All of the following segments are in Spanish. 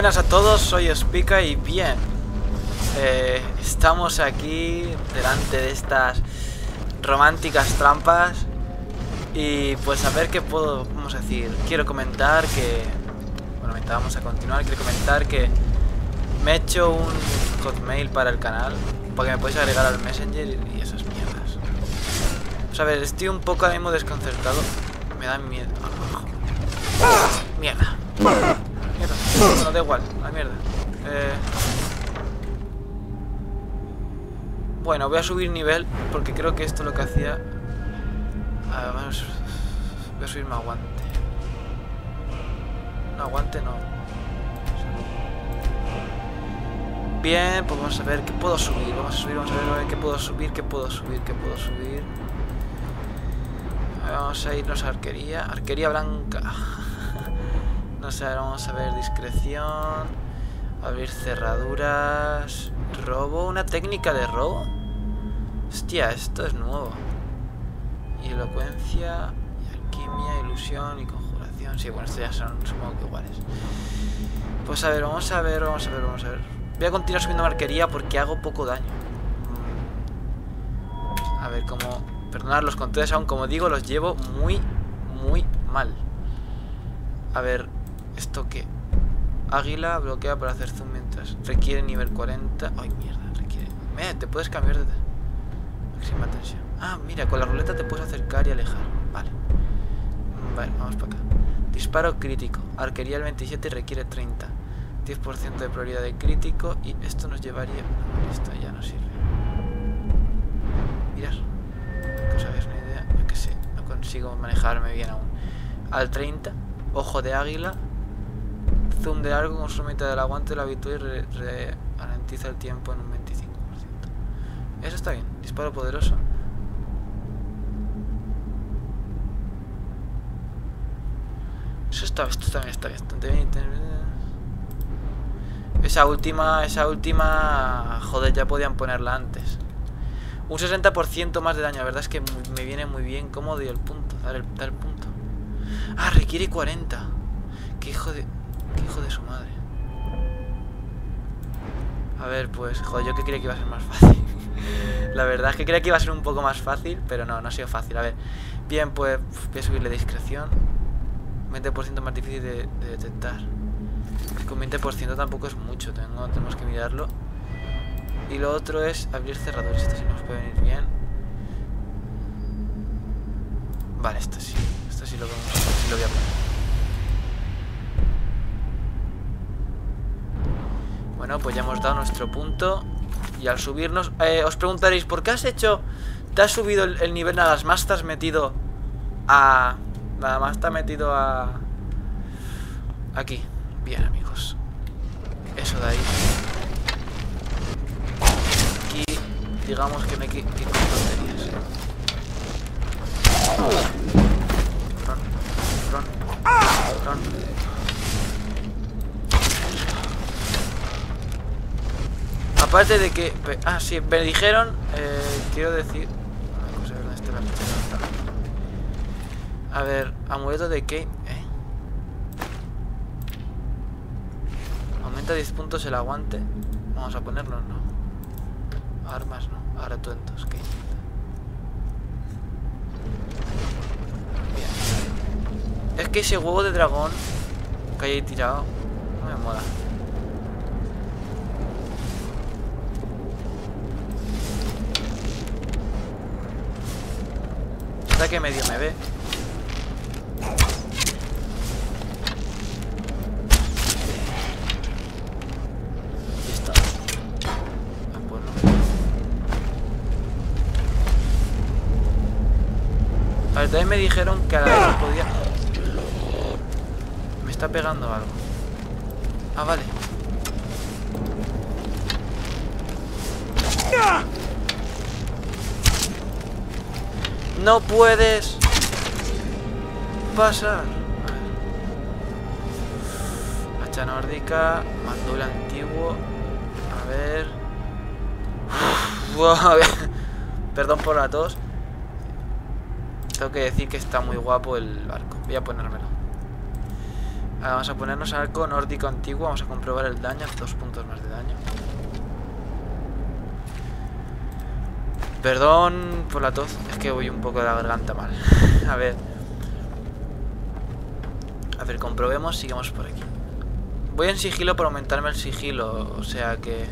Buenas a todos, soy Spica y bien, eh, estamos aquí delante de estas románticas trampas y pues a ver qué puedo, vamos a decir, quiero comentar que, bueno, vamos a continuar, quiero comentar que me he hecho un hotmail para el canal para que me podáis agregar al messenger y esas mierdas. Pues a ver, estoy un poco ahora mismo desconcertado, me da miedo. Mierda. Mierda. Bueno, da igual, la mierda. Eh... Bueno, voy a subir nivel porque creo que esto es lo que hacía... Además, voy a subir mi aguante. No, aguante no. Bien, pues vamos a ver qué puedo subir. Vamos a subir, vamos a ver, a ver qué puedo subir, qué puedo subir, qué puedo subir. Vamos a irnos a arquería. Arquería blanca. No sé, vamos a ver discreción. Abrir cerraduras. Robo. Una técnica de robo. Hostia, esto es nuevo. Y elocuencia. Y alquimia, ilusión y conjuración. Sí, bueno, estos ya son supongo que iguales. Pues a ver, vamos a ver, vamos a ver, vamos a ver. Voy a continuar subiendo marquería porque hago poco daño. A ver, como... Perdonad los controles aún, como digo, los llevo muy, muy mal. A ver, ¿esto qué? Águila bloquea para hacer zoom mientras requiere nivel 40. Ay, mierda, requiere. Mira, te puedes cambiar de máxima tensión. Ah, mira, con la ruleta te puedes acercar y alejar. Vale. Vale, vamos para acá. Disparo crítico. Arquería el 27 requiere 30. 10% de probabilidad de crítico. Y esto nos llevaría. esto ya no sirve. Mirar. Pues a ver, una idea. Yo que sé. No consigo manejarme bien aún. Al 30. Ojo de águila. Zoom de largo consume mitad del aguante de la virtud y ralentiza el tiempo en un 25%. Eso está bien. Disparo poderoso. Eso está, esto también está bastante bien. Esa última, esa última, joder, ya podían ponerla antes. Un 60% más de daño, la verdad es que me viene muy bien cómo dio el punto, dar el, dar el punto. Ah, requiere 40. Qué hijo de... Hijo de su madre. A ver, pues, joder, yo que creía que iba a ser más fácil. La verdad es que creía que iba a ser un poco más fácil, pero no, no ha sido fácil. A ver, bien, pues voy a subirle discreción. 20% más difícil de, de detectar. Con 20% tampoco es mucho, tengo, tenemos que mirarlo. Y lo otro es abrir cerradores. Esto sí nos puede venir bien. Vale, esto sí. Esto sí lo, sí lo voy a poner. Bueno, pues ya hemos dado nuestro punto. Y al subirnos... Eh, os preguntaréis, ¿por qué has hecho... ¿Te has subido el, el nivel nada más? ¿Te metido a... Nada más te metido a... Aquí. Bien, amigos. Eso de ahí. Aquí, digamos que me quito tonterías. Aparte de que... Ah, sí, me dijeron... Eh, quiero decir... Una cosa, ¿dónde está la? A ver, amuleto de Kane... ¿Eh? Aumenta 10 puntos el aguante. Vamos a ponerlo, ¿no? Armas, no. Ahora tuentos, Kane. Bien. Es que ese huevo de dragón que hay tirado no me mola. Que medio me ve. Ah, pues ver, también me dijeron que a la vez podía... Me está pegando algo. Ah, vale. No puedes pasar. Hacha nórdica, mandula antiguo. A ver. Perdón por la tos. Tengo que decir que está muy guapo el barco. Voy a ponérmelo. Vamos a ponernos arco nórdico antiguo. Vamos a comprobar el daño. Dos puntos más de daño. Perdón por la tos. Es que voy un poco de la garganta mal. a ver. A ver, comprobemos. Sigamos por aquí. Voy en sigilo para aumentarme el sigilo. O sea que...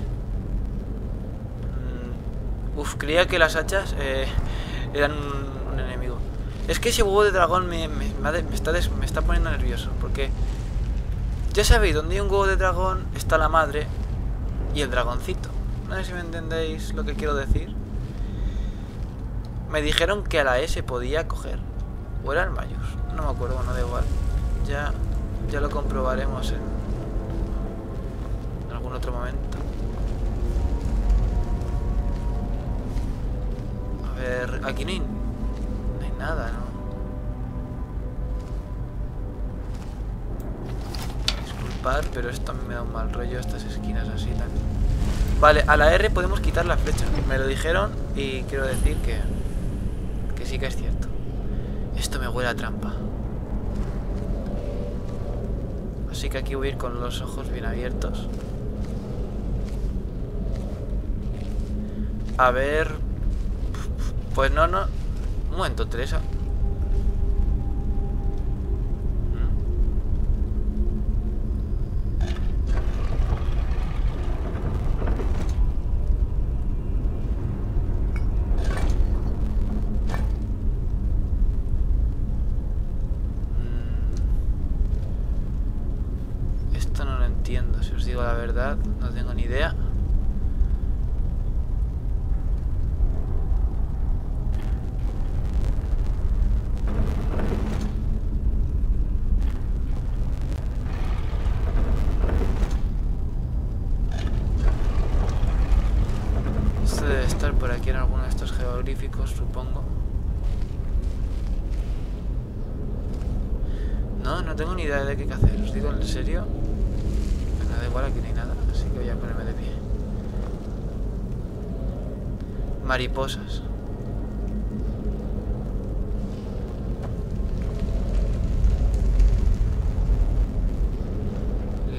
Mm, uf, creía que las hachas eh, eran un, enemigo. Es que ese huevo de dragón me, me, está me está poniendo nervioso. Porque... Ya sabéis, donde hay un huevo de dragón está la madre y el dragoncito. No sé si me entendéis lo que quiero decir. Me dijeron que a la E se podía coger. ¿O era el Mayus? No me acuerdo, no da igual. Ya, ya lo comprobaremos en, en algún otro momento. A ver, aquí no hay, no hay nada, ¿no? pero esto a mí me da un mal rollo, estas esquinas así tal. Vale, a la R podemos quitar la flecha. Me lo dijeron y quiero decir que sí que es cierto. Esto me huele a trampa. Así que aquí voy a ir con los ojos bien abiertos. A ver... Pues no, no... Un momento, Teresa. no tengo ni idea. Esto debe estar por aquí en alguno de estos geográficos, supongo. No, no tengo ni idea de qué hacer. ¿Os digo en serio? igual aquí no hay nada, así que voy a ponerme de pie. Mariposas.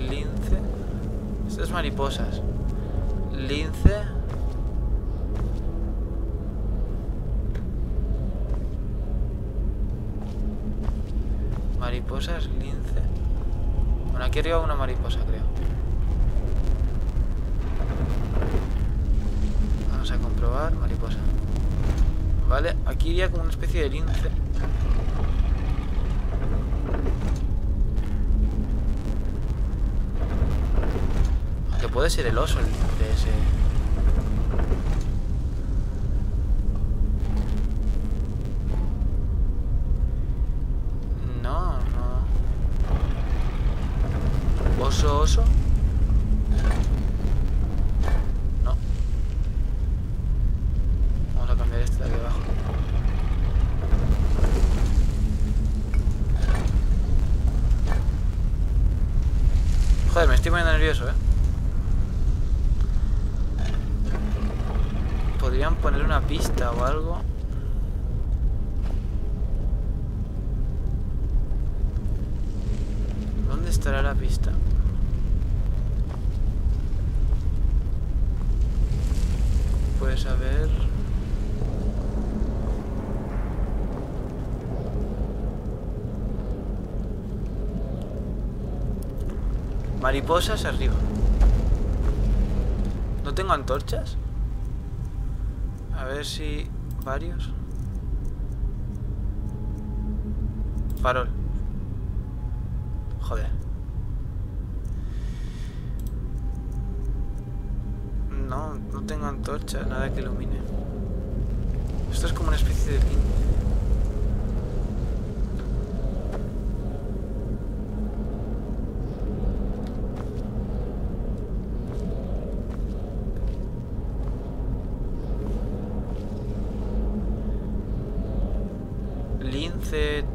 Lince. Estas mariposas. Lince. Mariposas, lince. Bueno, aquí arriba una mariposa, creo. Mariposa. Vale, aquí iría como una especie de lince. Aunque puede ser el oso el lince ese. No, no. Oso, oso. estoy poniendo nervioso, ¿eh? Podrían poner una pista o algo. ¿Dónde estará la pista? Puedes saber... Mariposas arriba. ¿No tengo antorchas? A ver si... Varios. Farol. Joder. No, no tengo antorcha, nada que ilumine. Esto es como una especie de.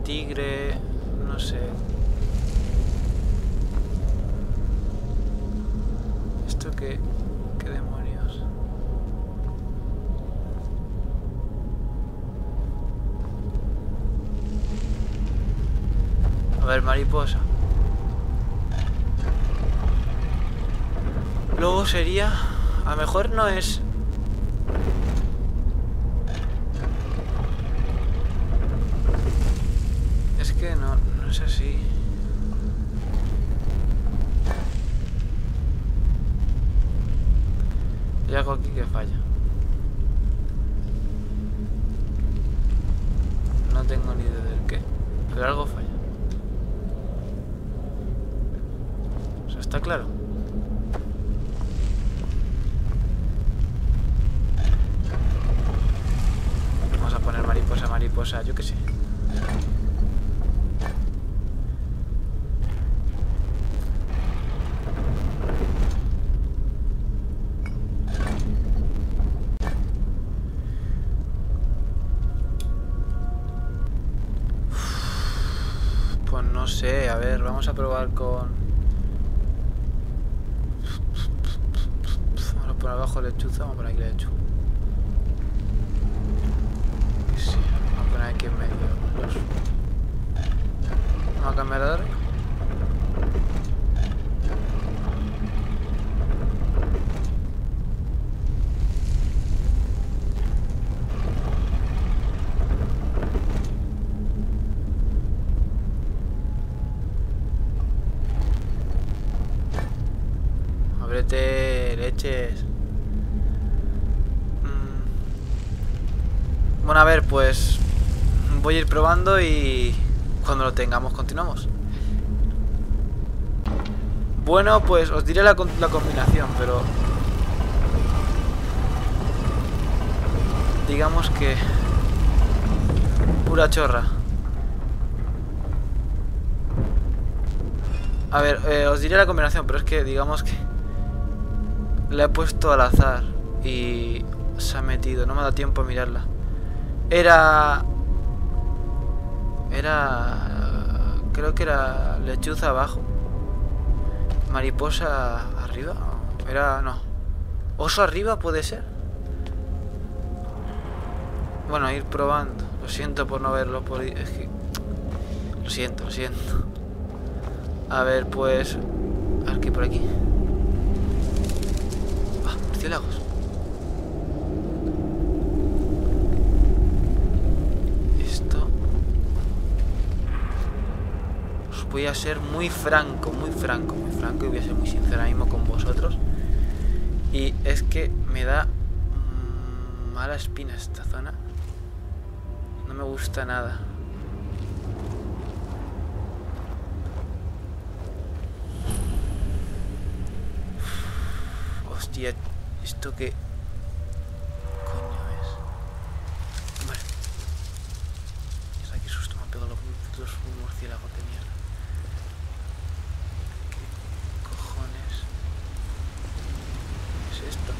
tigre, no sé. ¿Esto qué, qué demonios? A ver, mariposa. Luego sería... A lo mejor no es... Es que no, no es así. Hay algo aquí que falla. No tengo ni idea del qué, pero algo falla. O sea, está claro. Vamos a poner mariposa, mariposa, yo qué sé. Vamos a probar con... Vamos a poner abajo lechuza, vamos a poner aquí lechuza. Que sí, vamos a poner aquí en medio los... Vamos a cambiar de orden. Ábrete, leches. Mm. Bueno, a ver, pues voy a ir probando y cuando lo tengamos continuamos. Bueno, pues os diré la, combinación, pero digamos que pura chorra. A ver, eh, os diré la combinación, pero es que digamos que la he puesto al azar y se ha metido, no me ha dado tiempo a mirarla. Era... Era... Creo que era lechuza abajo. Mariposa arriba. Era... no. Oso arriba puede ser. Bueno, ir probando. Lo siento por no haberlo podido... Es que... Lo siento, lo siento. A ver, pues... A ver qué por aquí. Ah, murciélagos. Esto... Os voy a ser muy franco, muy franco, muy franco y voy a ser muy sincero mismo con vosotros. Y es que me da mm, mala espina esta zona. No me gusta nada. Hostia, ¿esto qué coño es? Vale. Mierda, qué susto me ha pegado los putos murciélagos de mierda. ¿Qué cojones es esto?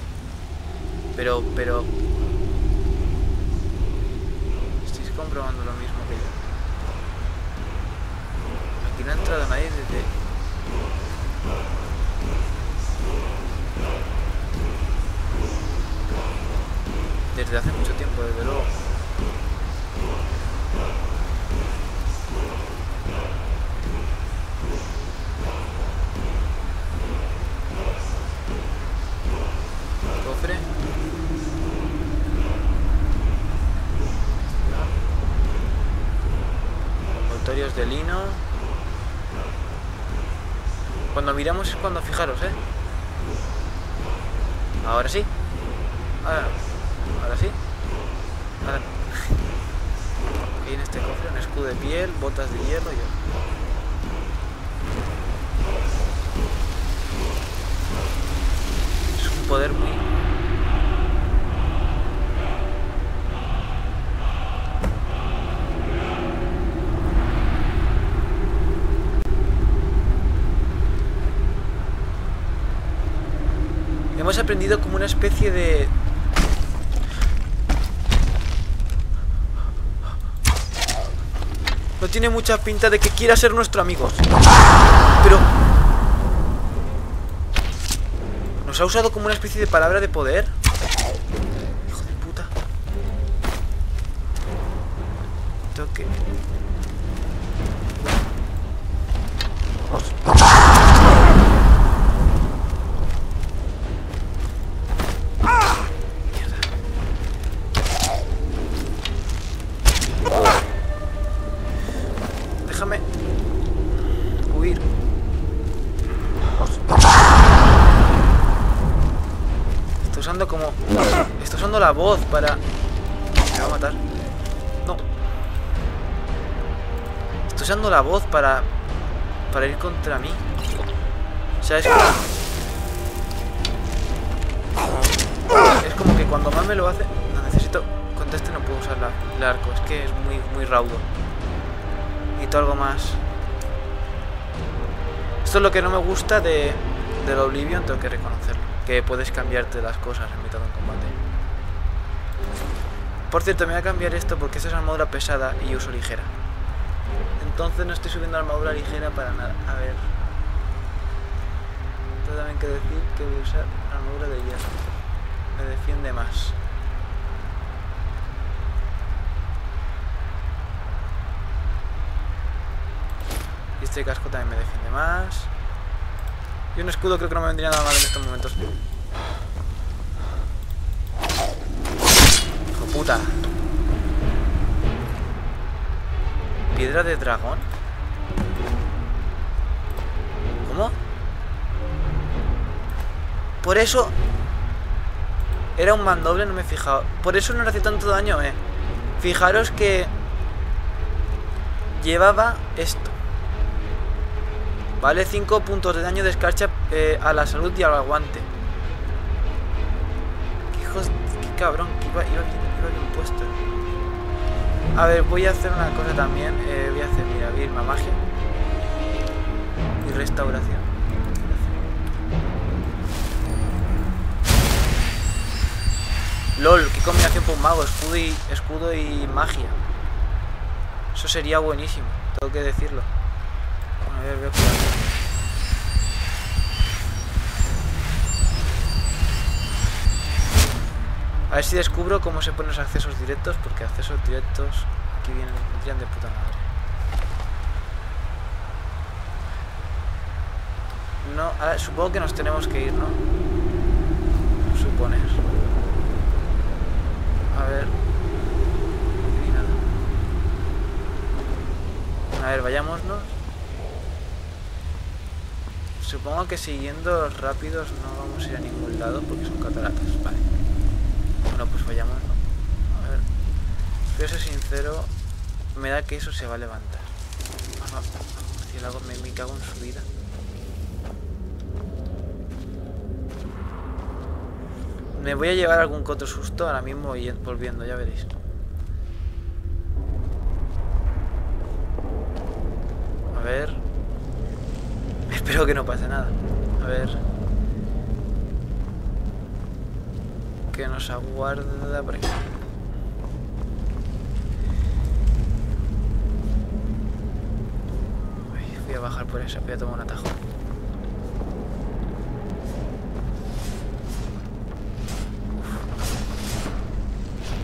Pero, pero... ¿Estáis comprobando lo mismo que yo? Aquí no ha entrado nadie desde... Desde hace mucho tiempo, desde luego. Cofre. Envoltorios de lino. Cuando miramos es cuando fijaros, ¿eh? Ahora sí. Ahora. Ahora sí. Ahora. Aquí en este cofre un escudo de piel, botas de hierro y... Es un poder muy... Hemos aprendido como una especie de... No tiene mucha pinta de que quiera ser nuestro amigo. Pero... ¿Nos ha usado como una especie de palabra de poder? Voz para... Me va a matar. No. Está usando la voz para... Para ir contra mí. O sea, es como... Es como que cuando más me lo hace... No, necesito... Contra este no puedo usar la, el arco. Es que es muy, muy raudo. Necesito algo más... Esto es lo que no me gusta de, del Oblivion, tengo que reconocerlo. Que puedes cambiarte las cosas en mitad de un. Por cierto, me voy a cambiar esto porque esta es armadura pesada y uso ligera. Entonces no estoy subiendo armadura ligera para nada. A ver. Tengo también que decir que voy a usar armadura de hierro. Me defiende más. Y este casco también me defiende más. Y un escudo creo que no me vendría nada mal en estos momentos. Puta. ¿Piedra de dragón? ¿Cómo? Por eso... Era un mandoble, no me he fijado. Por eso no le hace tanto daño, eh. Fijaros que... Llevaba esto. Vale 5 puntos de daño de escarcha eh, a la salud y al aguante. Qué hijos... Qué cabrón. Iba, iba, bien puesto. A ver, voy a hacer una cosa también. Eh, voy a hacer, mira, Vilma magia. Y restauración. LOL, qué combinación por un mago, escudo y, escudo y magia. Eso sería buenísimo, tengo que decirlo. A ver si descubro cómo se ponen los accesos directos, porque accesos directos aquí vienen, vendrían de puta madre. No, ahora, supongo que nos tenemos que ir, ¿no? Suponer. A ver. A ver, vayámonos. Supongo que siguiendo rápidos no vamos a ir a ningún lado porque son cataratas. Vale. Bueno, pues vayamos, ¿no? A ver. A ser sincero. Me da que eso se va a levantar. Si el hago, me, me cago en su vida. Me voy a llevar algún otro susto ahora mismo y volviendo, ya veréis. A ver. Espero que no pase nada. A ver. Que nos aguarda por aquí. Voy a bajar por esa, voy a tomar un atajo.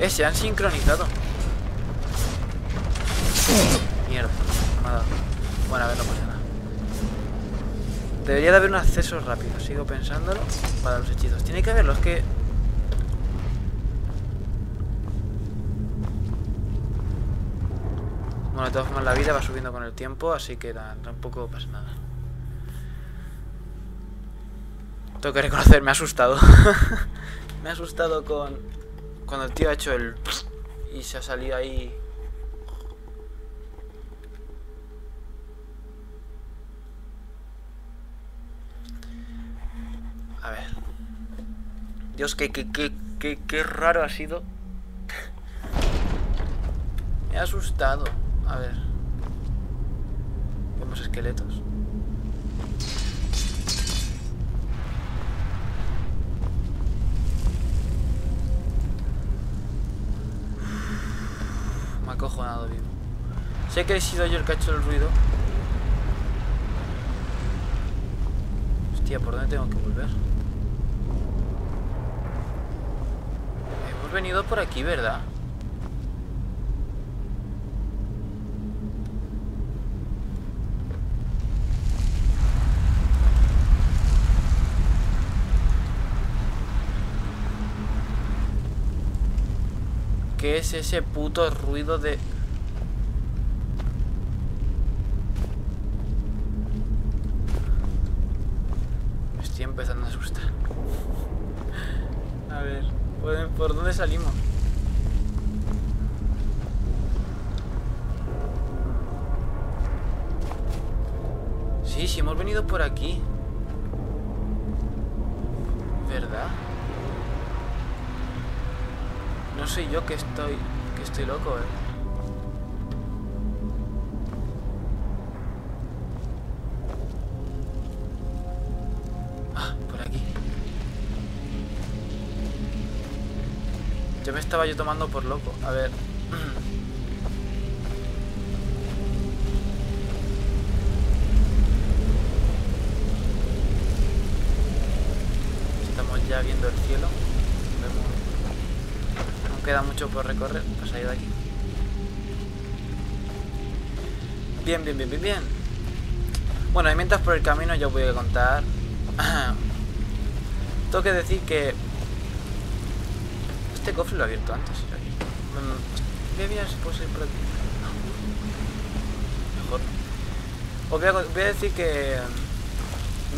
Eh, se han sincronizado. Mierda, me ha dado. Bueno, a ver, no pasa nada. Debería de haber un acceso rápido, sigo pensándolo, para los hechizos. Tiene que haberlo, es que... Bueno, de todas formas la vida va subiendo con el tiempo, así que tampoco pasa nada. Tengo que reconocer, me ha asustado. me ha asustado con, cuando el tío ha hecho el... Y se ha salido ahí... A ver. Dios, qué, qué, qué, qué, qué raro ha sido. Me ha asustado. A ver. Vemos esqueletos. Me ha acojonado vivo. Sé que he sido yo el que ha hecho el ruido. Hostia, ¿por dónde tengo que volver? Hemos venido por aquí, ¿verdad? ¿Qué es ese puto ruido de...? Estoy loco, ¿eh? Ah. Yo me estaba yo tomando por loco. A ver... ya viendo el cielo. Queda mucho por recorrer, pues ahí de aquí. Bien, bien, bien, bien, bien. Bueno, y mientras por el camino yo voy a contar. Tengo que decir que este cofre lo he abierto antes. Mm, voy a si puedo salir por aquí. Mejor. Os voy a, voy a decir que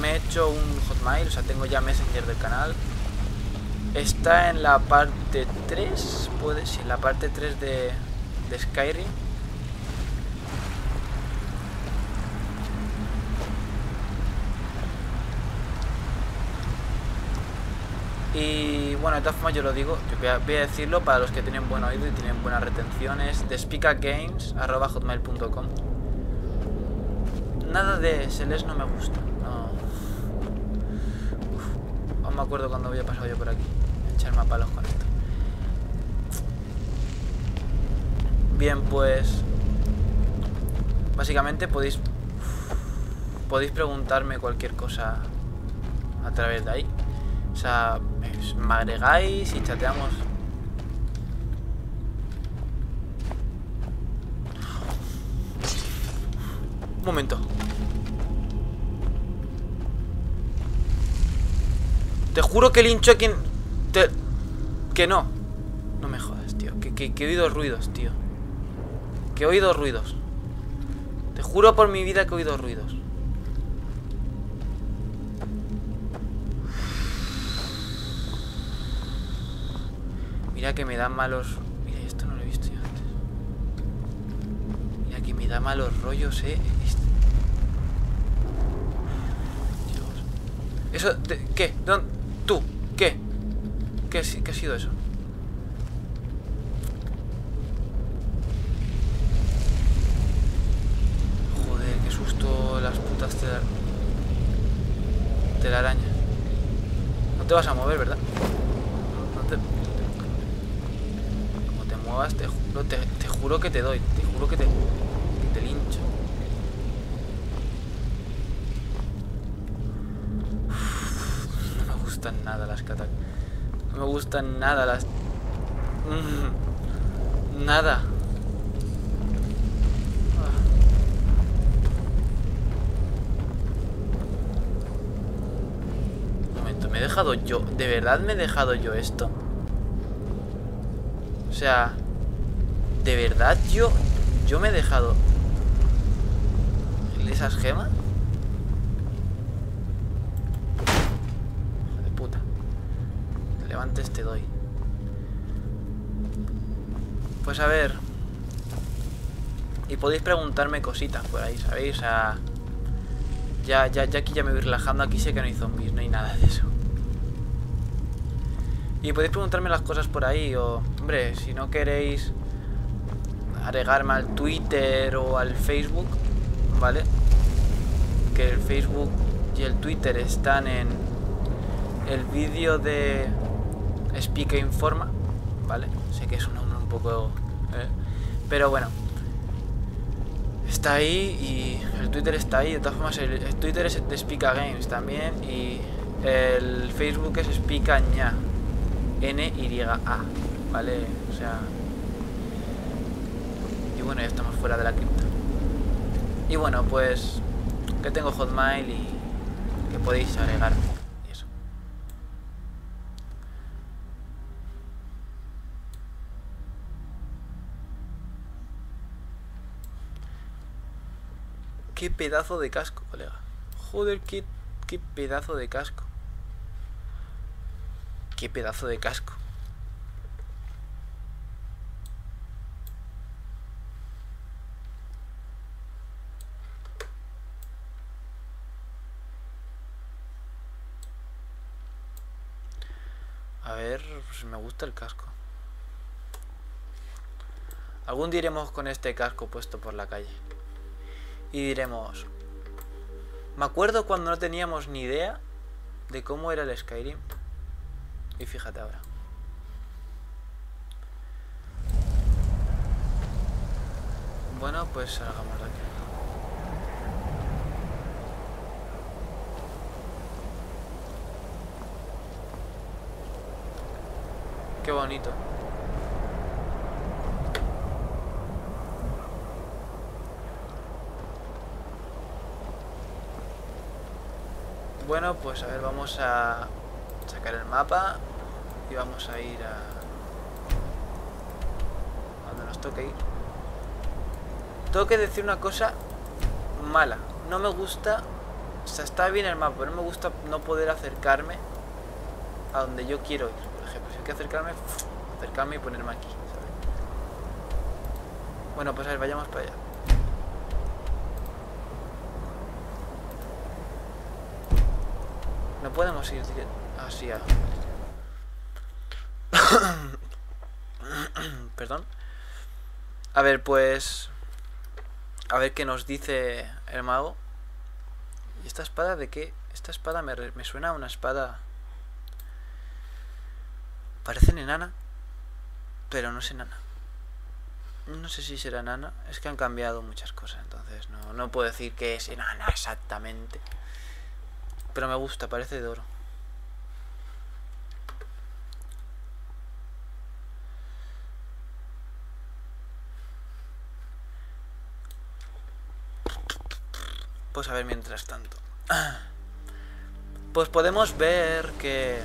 me he hecho un Hotmail, o sea, tengo ya Messenger del canal. Está en la parte 3, puede, sí, en la parte 3 de, Skyrim. Y bueno, de todas formas yo lo digo, yo voy, a, decirlo para los que tienen buen oído y tienen buenas retenciones, de hotmail.com Nada de Celeste no me gusta. No me acuerdo cuando había pasado yo por aquí. Echar más palos con esto. Bien, pues... Básicamente podéis... Podéis preguntarme cualquier cosa a través de ahí. O sea, me agregáis y chateamos. Un momento. Te juro que el quien Que no. No me jodas, tío. Que, he oído ruidos, tío. Que he oído ruidos. Te juro por mi vida que he oído ruidos. Mira que me dan malos... Mira, esto no lo he visto yo antes. Mira que me da malos rollos, eh. Dios. Eso... ¿Qué? ¿Dónde? ¿Qué? ¿Qué, ha sido eso? Joder, qué susto las putas de la araña. No te vas a mover, ¿verdad? No te... Como te muevas, te, juro que te doy. Te juro que te, te lincho. gustan nada las catacumbas. Me gustan nada las... Mm, nada. Un momento, ¿me he dejado yo? ¿De verdad me he dejado yo esto? O sea... ¿De verdad yo... Yo me he dejado... ¿Esas gemas? Levantes te doy. Pues a ver. Y podéis preguntarme cositas por ahí, ¿sabéis? Sea, ya, ya, ya aquí ya me voy relajando. Aquí sé que no hay zombies, no hay nada de eso. Y podéis preguntarme las cosas por ahí. O, hombre, si no queréis agregarme al Twitter o al Facebook, ¿vale? Que el Facebook y el Twitter están en el vídeo de Speak Informa, ¿vale? Sé que es un nombre un poco... ¿eh? Pero bueno. Está ahí y el Twitter está ahí. De todas formas, el, Twitter es de Spica Games también y el Facebook es Spicaña. N-Y-A, ¿vale? O sea... Y bueno, ya estamos fuera de la cripta. Y bueno, pues... Que tengo Hotmail y que podéis agregar Qué pedazo de casco, colega. Joder, qué, qué pedazo de casco. Qué pedazo de casco. A ver, pues me gusta el casco. Algún día iremos con este casco puesto por la calle. Y diremos... Me acuerdo cuando no teníamos ni idea de cómo era el Skyrim. Y fíjate ahora. Bueno, pues salgamos de aquí. Qué bonito. Bueno, pues a ver, vamos a sacar el mapa y vamos a ir a... donde nos toque ir. Tengo que decir una cosa mala. No me gusta... O sea, está bien el mapa, pero no me gusta no poder acercarme a donde yo quiero ir. Por ejemplo, si hay que acercarme, acercarme y ponerme aquí. ¿sabes? Bueno, pues a ver, vayamos para allá. No podemos ir así. Perdón. A ver, pues... A ver qué nos dice el mago. ¿Y esta espada de qué? Esta espada me, me suena a una espada... Parece enana. Pero no es enana. No sé si será enana. Es que han cambiado muchas cosas, entonces no, no puedo decir que es enana exactamente. Pero me gusta, parece de oro. Pues a ver mientras tanto. Pues podemos ver que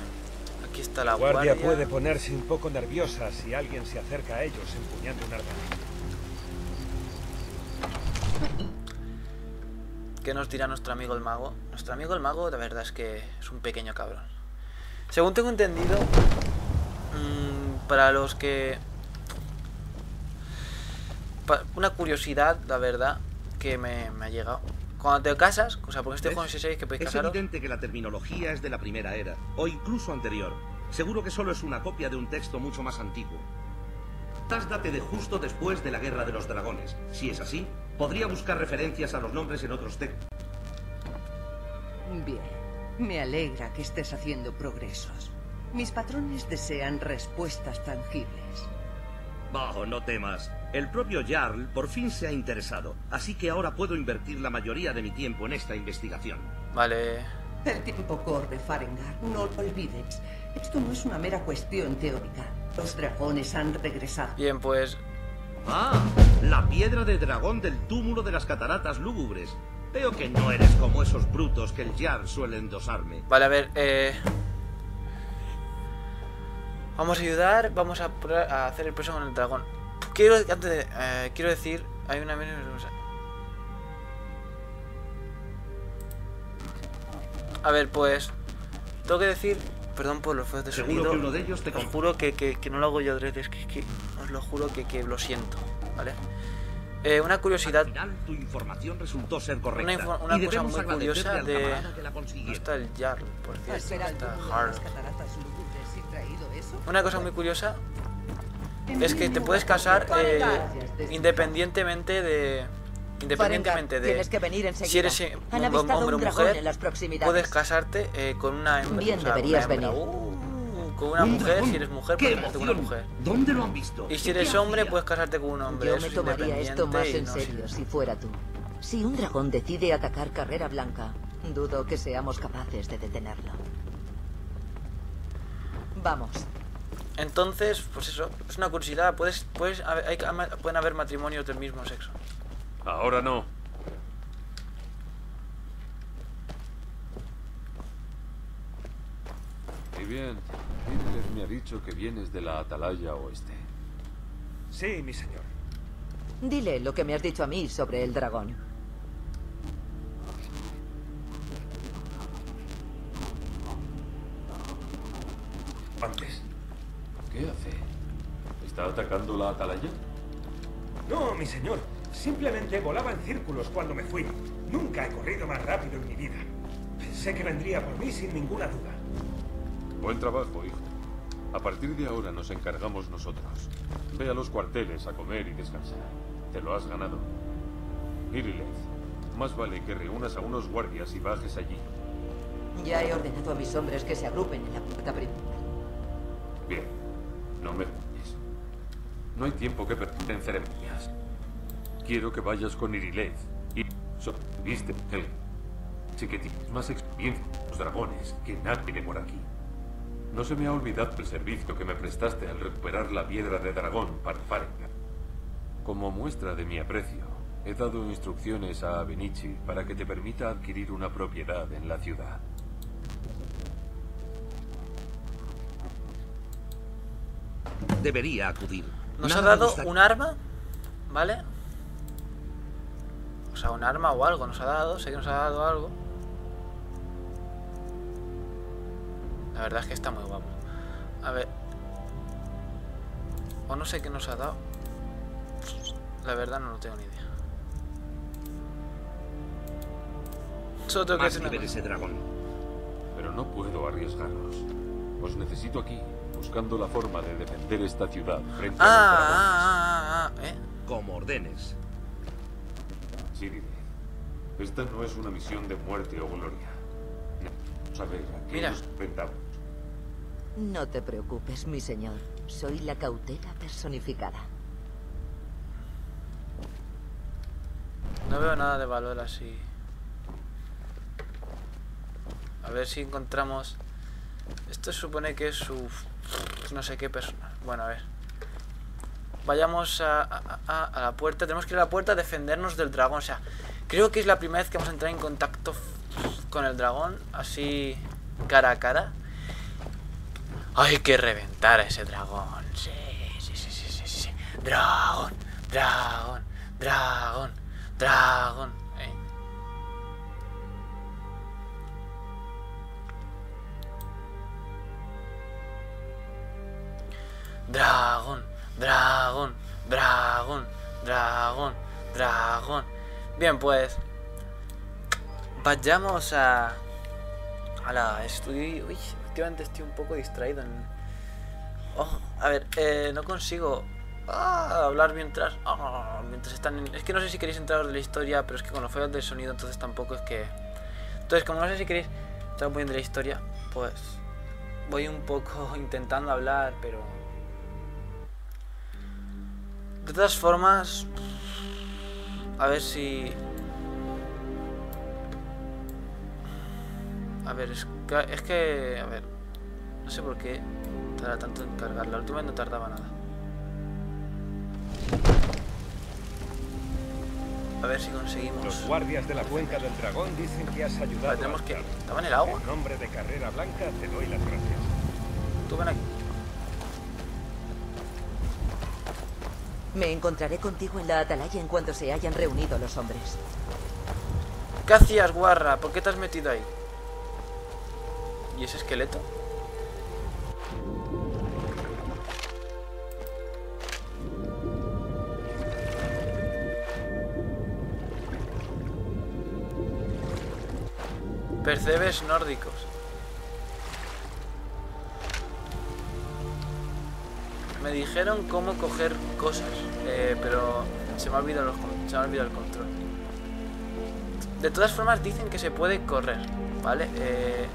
aquí está la guardia. guardia. puede ponerse un poco nerviosa si alguien se acerca a ellos empuñando un arma. ¿Qué nos dirá nuestro amigo el mago? Nuestro amigo el mago, la verdad es que es un pequeño cabrón. Según tengo entendido, mmm, para los que... Una curiosidad, la verdad, que me, me, ha llegado. Cuando te casas, o sea, porque este juego es 6 que podéis es casaros... evidente que la terminología es de la primera era, o incluso anterior. Seguro que solo es una copia de un texto mucho más antiguo. Quizás date de justo después de la Guerra de los Dragones. Si es así, podría buscar referencias a los nombres en otros textos. Bien, me alegra que estés haciendo progresos. Mis patrones desean respuestas tangibles. Bajo, no temas. El propio Jarl por fin se ha interesado, así que ahora puedo invertir la mayoría de mi tiempo en esta investigación. Vale. El tiempo corre, Farengar. No lo olvides. Esto no es una mera cuestión teórica. Los dragones han regresado. Bien, pues... Ah, la piedra de dragón del túmulo de las cataratas lúgubres. Veo que no eres como esos brutos que el Jarl suele endosarme. Vale, a ver, eh... Vamos a ayudar, vamos a, a hacer el peso con el dragón. Quiero, antes de, eh, quiero decir, hay una... A ver, pues... Tengo que decir, perdón por los feos de Seguro sonido. que uno de ellos te os juro que, que, que, no lo hago yo adrede, es que, que os lo juro que, que lo siento, ¿vale? Eh, una curiosidad. Al final, tu información resultó ser correcta. Una, una y cosa muy curiosa de. No está el Jarl, por cierto. ¿Espera el Está? Una cosa muy curiosa es que te puedes casar eh, independientemente de. Independientemente de. tienes que venir enseguida. Si eres eh, un hombre o mujer, puedes casarte eh, con una hembra. Bien, o sea, deberías venir. Con una Un mujer, dragón. si eres mujer, ¡Qué puedes casarte con una emoción! mujer. ¿Dónde lo han visto? Y si ¿Qué eres hombre, puedes casarte con un hombre. Yo Eso me es tomaría esto más en no serio si fuera tú. Si un dragón decide atacar Carrera Blanca, dudo que seamos capaces de detenerlo. Vamos. Entonces, pues eso, es una curiosidad. Puedes, puedes, hay, pueden haber matrimonios del mismo sexo. Ahora no. Y bien, Hitler me ha dicho que vienes de la Atalaya Oeste. Sí, mi señor. Dile lo que me has dicho a mí sobre el dragón. Antes. ¿Qué hace? ¿Está atacando la Atalaya? No, mi señor. Simplemente volaba en círculos cuando me fui. Nunca he corrido más rápido en mi vida. Pensé que vendría por mí sin ninguna duda. Buen trabajo, hijo. A partir de ahora nos encargamos nosotros. Ve a los cuarteles a comer y descansar. Te lo has ganado. Irileth, más vale que reúnas a unos guardias y bajes allí. Ya he ordenado a mis hombres que se agrupen en la puerta principal. Bien, no me juzgues. No hay tiempo que perder en ceremonias. Quiero que vayas con Irileth y so- viste él. Sé que tienes más experiencia con los dragones que nadie por aquí. No se me ha olvidado el servicio que me prestaste al recuperar la piedra de dragón para Farengar. Como muestra de mi aprecio, he dado instrucciones a Benichi para que te permita adquirir una propiedad en la ciudad. Debería acudir. Nos Nada ha dado un arma, ¿vale? O sea, un arma o algo nos ha dado, sé que nos ha dado algo. La verdad es que está muy guapo. A ver. O no sé qué nos ha dado. La verdad no lo tengo ni idea. Solo tengo que Más cosa. ese dragón. Pero no puedo arriesgarlos. Os necesito aquí, buscando la forma de defender esta ciudad frente Ah, a los ah, dragones. ah, ah, ah, ¿eh? Como ordenes. Sí, diré. Esta no es una misión de muerte o gloria. No, saber a qué Mira. nos enfrentamos. No te preocupes, mi señor. Soy la cautela personificada. No veo nada de valor así. A ver si encontramos... Esto supone que es su... No sé qué persona. Bueno, a ver. Vayamos a- a la puerta. Tenemos que ir a la puerta a defendernos del dragón. O sea, creo que es la primera vez que vamos a entrar en contacto con el dragón. Así cara a cara. Hay que reventar a ese dragón. Sí, sí, sí, sí, sí, sí. Dragón, dragón, dragón, dragón. ¿eh? Dragón, dragón, dragón, dragón, dragón. Bien, pues. Vayamos a. A la. Estoy. Uy, últimamente estoy un poco distraído en. Oh, a ver, eh, no consigo. ah, hablar mientras. ah, mientras están. en- Es que no sé si queréis entrar de la historia, pero es que con los fallos del sonido, entonces tampoco es que. Entonces, como no sé si queréis entrar muy bien de la historia, pues. Voy un poco intentando hablar, pero. De todas formas, a ver si... A ver, es es que... A ver, no sé por qué tarda tanto en cargar. La última vez no tardaba nada. A ver si conseguimos... Los guardias de la cuenca del dragón dicen que has ayudado. Vale, tenemos a que... Carl. ¿Estaba en el agua? En nombre de Carrera Blanca te doy las gracias. Tú ven aquí. Me encontraré contigo en la atalaya en cuanto se hayan reunido los hombres. ¿Qué hacías, guarra? ¿Por qué te has metido ahí? ¿Y ese esqueleto? Percebes nórdicos. Me dijeron cómo coger cosas, eh, pero se me ha olvidado, se me ha olvidado el control. De todas formas dicen que se puede correr, ¿vale? Eh,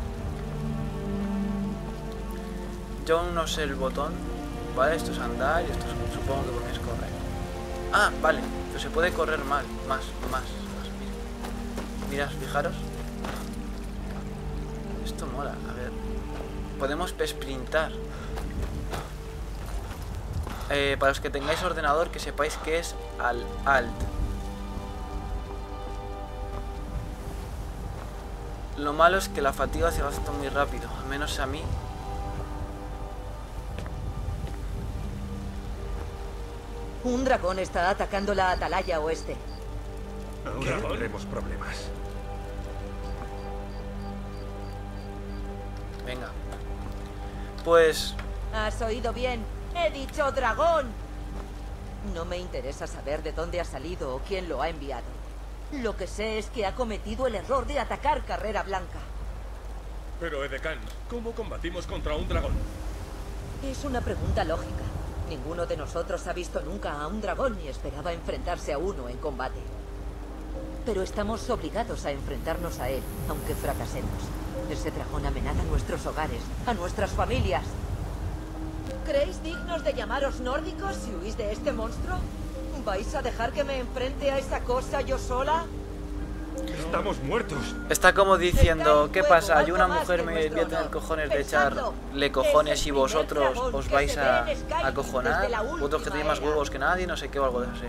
yo no sé el botón, ¿vale? Esto es andar y esto es- supongo que porque es correr. Ah, vale, pero se puede correr mal, más, más, más. Mira, Mirad, fijaros. Esto mola, a ver. Podemos sprintar. Eh, para los que tengáis ordenador, que sepáis que es al alt. Lo malo es que la fatiga se gasta muy rápido, al menos a mí. Un dragón está atacando la atalaya oeste. Ahora tendremos problemas. Venga. Pues ¿Has oído bien? He dicho dragón. No me interesa saber de dónde ha salido o quién lo ha enviado. Lo que sé es que ha cometido el error de atacar Carrera Blanca. Pero Edecán, ¿cómo combatimos contra un dragón? Es una pregunta lógica. Ninguno de nosotros ha visto nunca a un dragón ni esperaba enfrentarse a uno en combate. Pero estamos obligados a enfrentarnos a él, aunque fracasemos. Ese dragón amenaza nuestros hogares, a nuestras familias. ¿Creéis dignos de llamaros nórdicos si huís de este monstruo? ¿Vais a dejar que me enfrente a esa cosa yo sola? Estamos muertos. Está como diciendo, ¿qué pasa? Yo una mujer me voy a tener cojones de echarle es cojones y vosotros os vais a, a cojonar. Vosotros que tenéis más huevos que nadie, no sé qué o algo de así.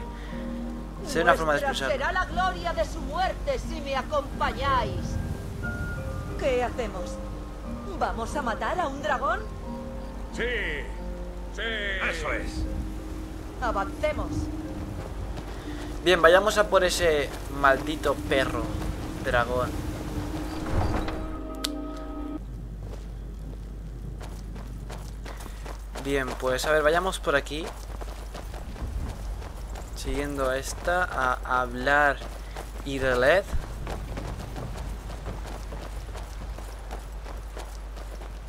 Sé una forma de expresar. será la gloria de su muerte si me acompañáis. ¿Qué hacemos? ¿Vamos a matar a un dragón? Sí. Sí. Eso es. Avancemos. Bien, vayamos a por ese maldito perro dragón. Bien, pues a ver, vayamos por aquí. Siguiendo a esta, a hablar y de LED.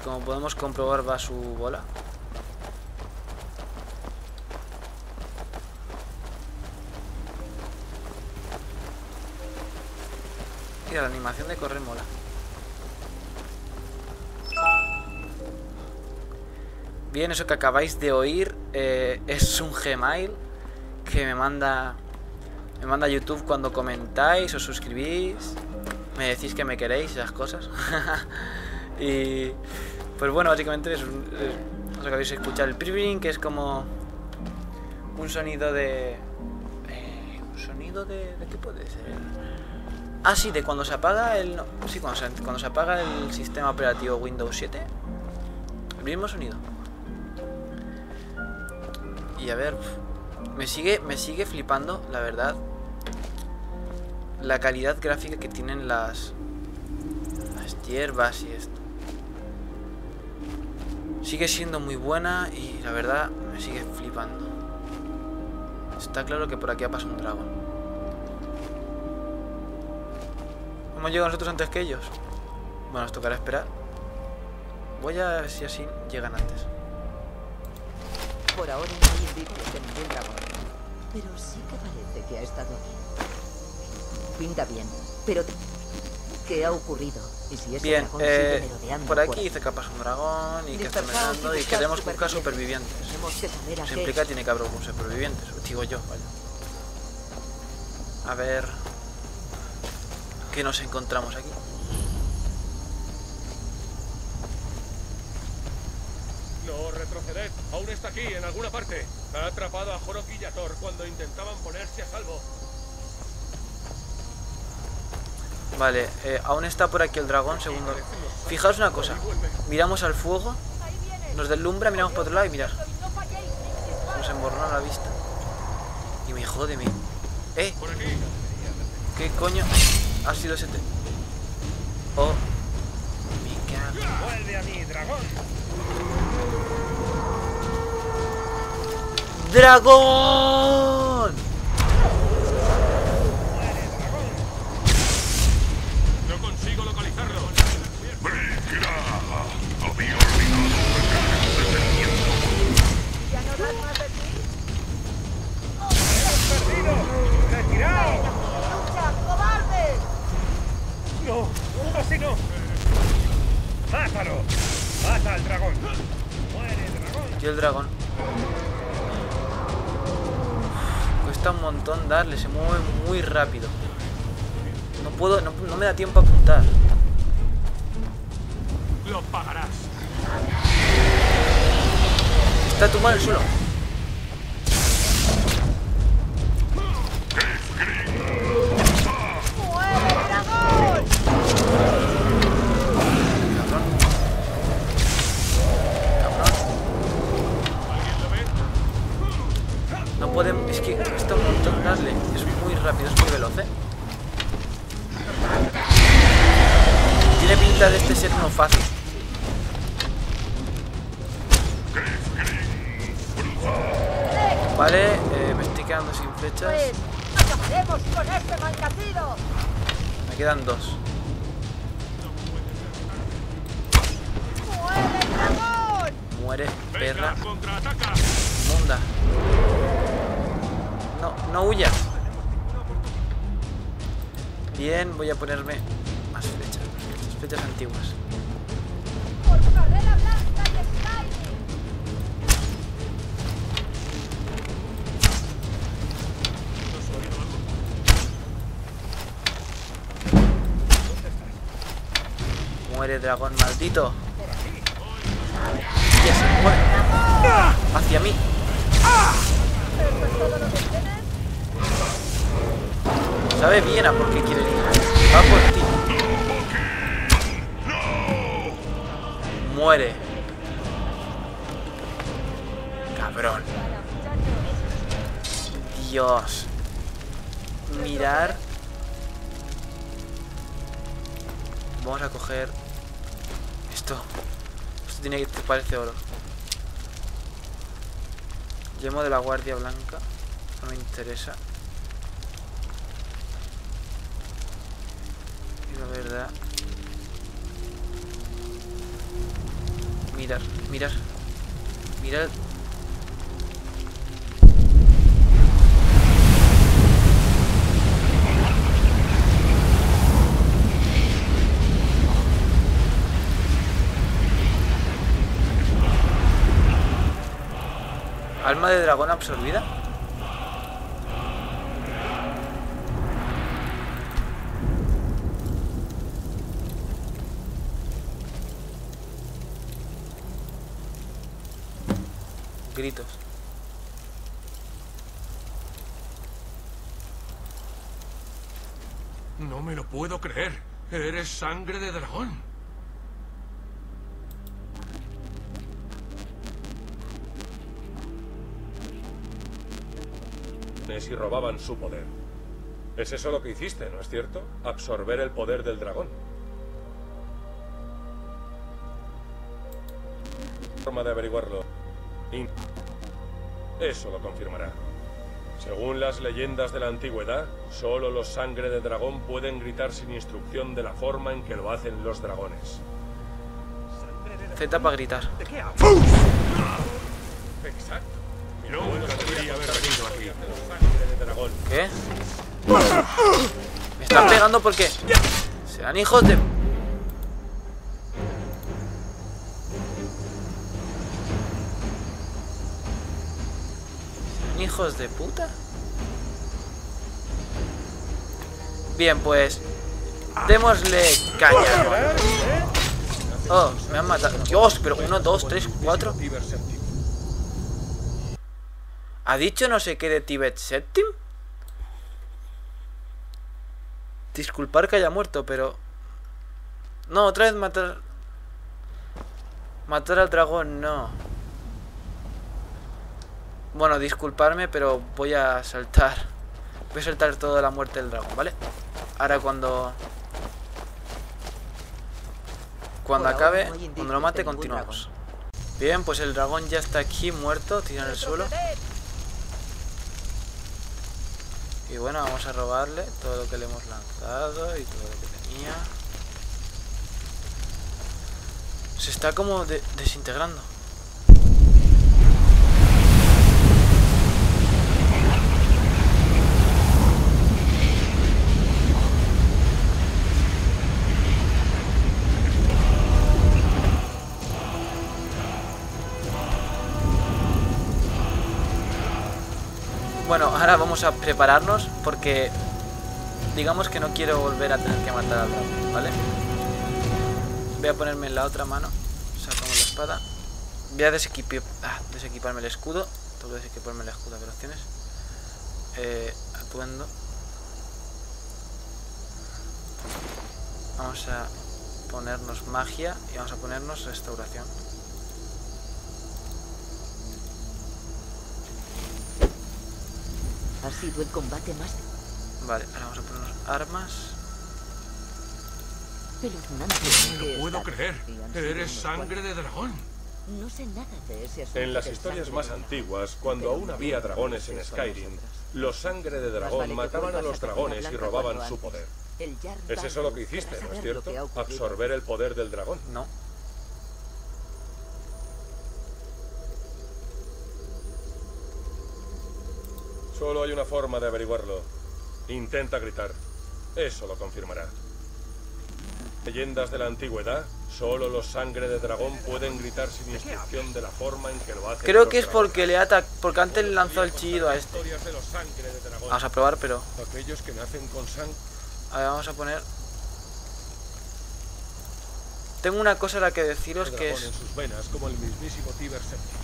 Como podemos comprobar va su bola. La animación de correr mola. Bien, eso que acabáis de oír eh, es un Gmail que me manda me manda YouTube cuando comentáis o suscribís, me decís que me queréis esas cosas. y pues bueno, básicamente es un, es- os acabáis de escuchar el preview que es como un sonido de eh, un sonido de de qué puede ser? Ah, sí, de cuando se apaga el. sí, cuando se, cuando se apaga el sistema operativo Windows 7. El mismo sonido. Y a ver. Me sigue, me sigue flipando, la verdad. La calidad gráfica que tienen las. Las hierbas y esto. Sigue siendo muy buena y la verdad me sigue flipando. Está claro que por aquí ha pasado un dragón. ¿Hemos llegado nosotros antes que ellos? Bueno, nos tocará esperar. Voy a ver si así llegan antes. Por ahora no hay indicios de ningún dragón. Pero sí que parece que ha estado aquí. Pinta bien. Pero... ¿Qué ha ocurrido? ¿Y si ese Bien, eh, por aquí ahí? dice que ha pasado un dragón y que está mirando y queremos buscar supervivientes. Qué. implica que tiene que haber algún superviviente, digo yo, vaya. A ver... ¿Qué nos encontramos aquí? No retroceded, aún está aquí, en alguna parte. Ha atrapado a Jorok y Yator cuando intentaban ponerse a salvo. Vale, eh, aún está por aquí el dragón, segundo. Fijaos una cosa. Miramos al fuego, nos deslumbra, miramos por otro lado y disparos. Nos emborrona la vista. Y me jode, me... ¡Eh! ¿Qué coño ha sido ese. Oh. Vuelve a mí, dragón. ¡Dragón! ¡No! ¡Así no! ¡Mátalo! ¡Mata al dragón! ¡Muere, dragón! El dragón. Cuesta un montón darle, se mueve muy rápido. No puedo, no, no me da tiempo a apuntar. Lo pagarás. Está tumbado en el suelo. Pinta de este ser no fácil. Vale, eh, me estoy quedando sin flechas. Pues, este. Me quedan dos. ¡Muere, perra. Munda. No, no huyas. Bien, voy a ponerme. Las flechas antiguas. Muere, dragón maldito. Ya se muere. Hacia mí. Sabe bien a por qué quiere ir. Va por Muere. Cabrón. Dios. Mirar. Vamos a coger esto. Esto tiene que parece oro. Yemo de la guardia blanca. No me interesa. Mirar, mirar. Mirar. Alma de dragón absorbida. Gritos. No me lo puedo creer. Eres sangre de dragón. y robaban su poder. Es eso lo que hiciste, ¿no es cierto? Absorber el poder del dragón. Forma de averiguarlo. In- Eso lo confirmará. Según las leyendas de la antigüedad, solo los sangre de dragón pueden gritar sin instrucción de la forma en que lo hacen los dragones. Z para gritar. Exacto. Nunca debería haber venido aquí. Sangre de dragón. ¿Qué? Me están pegando porque... Serán hijos de... hijos de puta? Bien, pues... Démosle caña. Oh, me han matado. Dios, pero uno, dos, tres, cuatro. Tiber séptimo. ¿Ha dicho no sé qué de Tibet Septim? Disculpar que haya muerto, pero... No, otra vez matar... Matar al dragón, no. Bueno, disculparme, pero voy a saltar. Voy a saltar toda la muerte del dragón, ¿vale? Ahora cuando... Cuando acabe, cuando lo mate, continuamos. Bien, pues el dragón ya está aquí muerto, tirado en el suelo. Y bueno, vamos a robarle todo lo que le hemos lanzado y todo lo que tenía. Se está como de- desintegrando. Bueno, ahora vamos a prepararnos porque digamos que no quiero volver a tener que matar al dragón, ¿vale? Voy a ponerme en la otra mano, sacamos la espada. Voy a desequipi- ah, desequiparme el escudo. Tengo que desequiparme el escudo de operaciones. Eh, atuendo. Vamos a ponernos magia y vamos a ponernos restauración. Ha sido el combate más Vale, ahora vamos a ponernos armas. No lo puedo creer. Eres sangre de dragón. No sé nada de ese asunto En las historias más antiguas, cuando aún había dragones en Skyrim, los sangre de dragón mataban a los dragones y robaban su poder. Es eso lo que hiciste, ¿no es cierto? Absorber el poder del dragón. No. Solo hay una forma de averiguarlo. Intenta gritar. Eso lo confirmará. Leyendas de la antigüedad, solo los sangre de dragón pueden gritar sin instrucción de la forma en que lo hacen. Creo que es porque le ata porque antes le lanzó el chillido a este. Vamos a probar, pero Aquellos que nacen con sangre. a ver, vamos a poner Tengo una cosa a la que deciros de que es en sus venas, como el mismísimo Tiber Septim.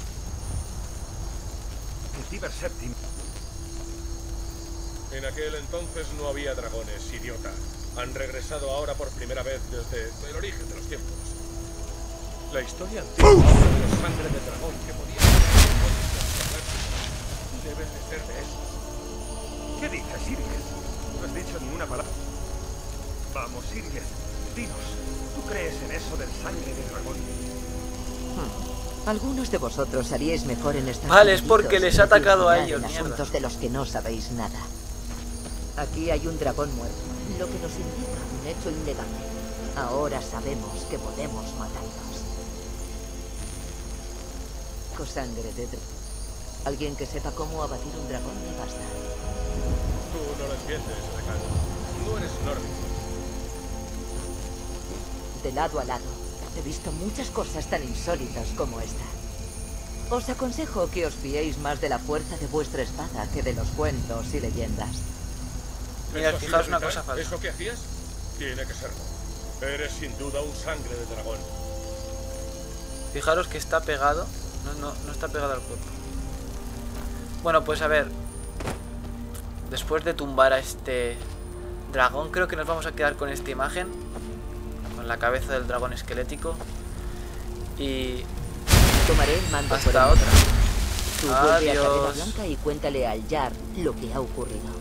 Tiber Septim. En aquel entonces no había dragones, idiota. Han regresado ahora por primera vez desde el origen de los tiempos. La historia antigua de los sangre de dragón que ejércitos. Deben de ser de esos. ¿Qué dices, Sirius? No has dicho ni una palabra. Vamos, Sirius, dinos. ¿Tú crees en eso del sangre de dragón? Algunos de vosotros haríais mejor en estar Vale, es porque les ha atacado a ellos, en mierda. asuntos de los que no sabéis nada. Aquí hay un dragón muerto, lo que nos indica un hecho innegable. Ahora sabemos que podemos matarlos. Con sangre de dragón. Alguien que sepa cómo abatir un dragón me basta. Tú no lo entiendes, Rekan. No eres nórdico. De lado a lado, he visto muchas cosas tan insólitas como esta. Os aconsejo que os fiéis más de la fuerza de vuestra espada que de los cuentos y leyendas. Mira, ¿Eso ha sido fijaos una cosa falsa. ¿Eso que hacías? Tiene que serlo. Eres sin duda un sangre de dragón. Fijaros que está pegado. No, no, no está pegado al cuerpo. Bueno, pues a ver. Después de tumbar a este dragón, creo que nos vamos a quedar con esta imagen. Con la cabeza del dragón esquelético. Y Tomaré el mando por hasta el otra. Tú vuelve a. Blanca y cuéntale al Yar lo que ha ocurrido.